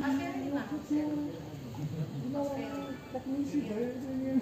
Asli ini nak. Kita orang teknisi bayar.